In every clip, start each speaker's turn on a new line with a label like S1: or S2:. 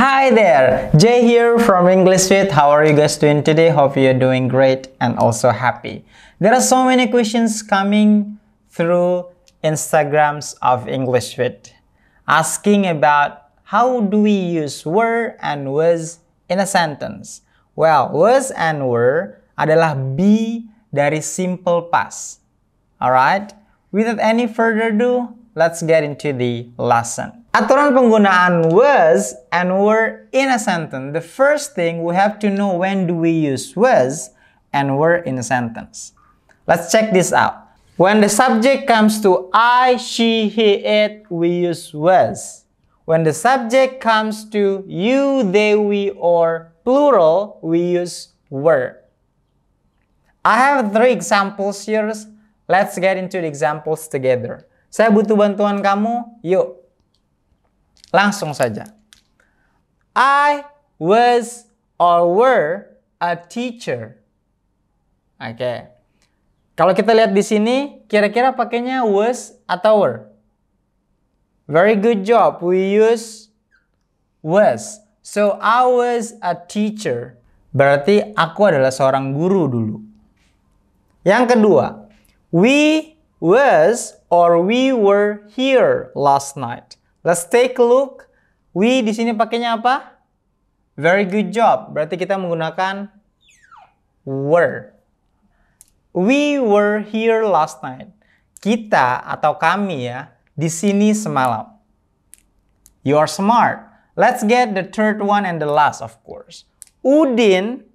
S1: Hi there, Jay here from English Fit. How are you guys doing today? Hope you're doing great and also happy. There are so many questions coming through Instagrams of English Fit asking about how do we use were and was in a sentence. Well, was and were adalah be dari simple past. Alright? Without any further ado, let's get into the lesson. Aturan penggunaan was and were in a sentence. The first thing we have to know when do we use was and were in a sentence. Let's check this out. When the subject comes to I, she, he, it, we use was. When the subject comes to you, they, we, or plural, we use were. I have three examples here. Let's get into the examples together. Saya butuh bantuan kamu, yuk Langsung saja. I was or were a teacher. Oke. Kalau kita lihat di sini, kira-kira pakainya was atau were? Very good job. We use was. So I was a teacher. Berarti aku adalah seorang guru dulu. Yang kedua, we was or we were here last night. Let's take a look. We di sini pakainya apa? Very good job. Berarti kita menggunakan were. We were here last night. Kita atau kami ya di sini semalam. You are smart. Let's get the third one and the last of course. Udin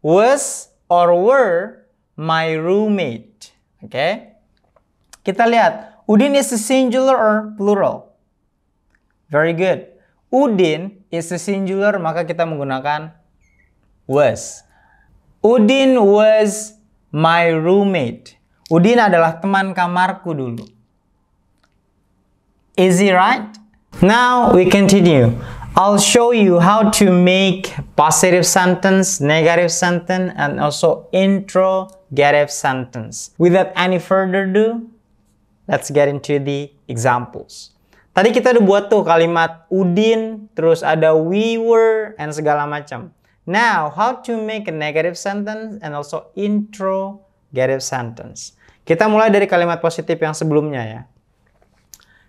S1: was or were my roommate. Okay? Kita lihat, Udin is a singular or plural? Very good. Udin is a singular, maka kita menggunakan was. Udin was my roommate. Udin adalah teman kamarku dulu. Easy, right? Now we continue. I'll show you how to make positive sentence, negative sentence, and also interrogative sentence. Without any further ado, let's get into the examples. Tadi kita udah buat tuh kalimat Udin, terus ada we were, and segala macam. Now, how to make a negative sentence and also interrogative sentence. Kita mulai dari kalimat positif yang sebelumnya ya.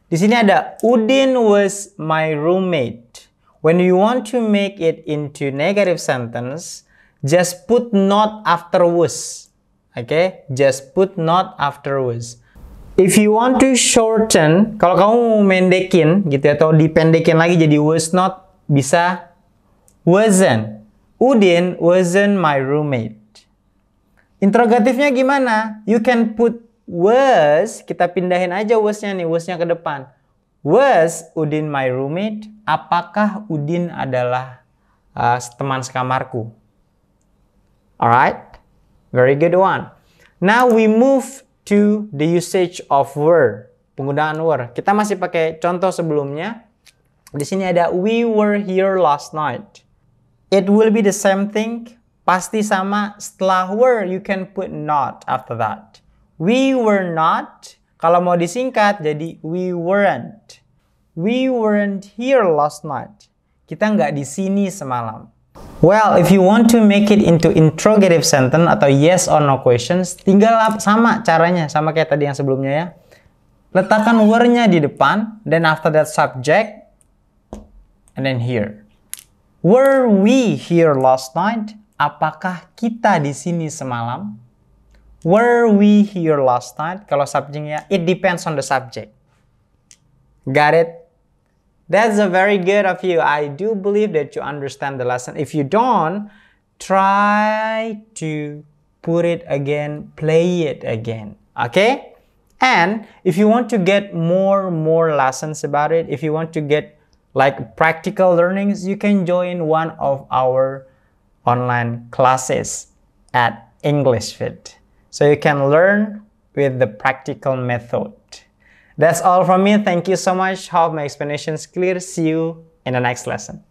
S1: Di sini ada Udin was my roommate. When you want to make it into negative sentence, just put not after was. Okay? just put not after was. If you want to shorten, kalau kamu mau mendekin gitu ya, atau dipendekin lagi jadi was not, bisa wasn't. Udin wasn't my roommate. Interrogatifnya gimana? You can put was, kita pindahin aja wasnya nih, wasnya ke depan. Was Udin my roommate? Apakah Udin adalah uh, teman sekamarku? Alright, very good one. Now we move to the usage of were. Penggunaan were. Kita masih pakai contoh sebelumnya. Di sini ada we were here last night. It will be the same thing. Pasti sama. Setelah were, you can put not after that. We were not. Kalau mau disingkat, jadi we weren't. We weren't here last night. Kita nggak di sini semalam. Well, if you want to make it into interrogative sentence atau yes or no questions, tinggal sama caranya, sama kayak tadi yang sebelumnya ya. Letakkan were-nya di depan, then after that subject, and then here. Were we here last night? Apakah kita di sini semalam? Were we here last night? Kalau subjeknya, it depends on the subject. Got it? That's a very good of you. I do believe that you understand the lesson. If you don't, try to put it again, play it again. Okay? And if you want to get more more lessons about it, if you want to get like practical learnings, you can join one of our online classes at English Fit. So you can learn with the practical method. That's all from me. Thank you so much. Hope my explanation is clear. See you in the next lesson.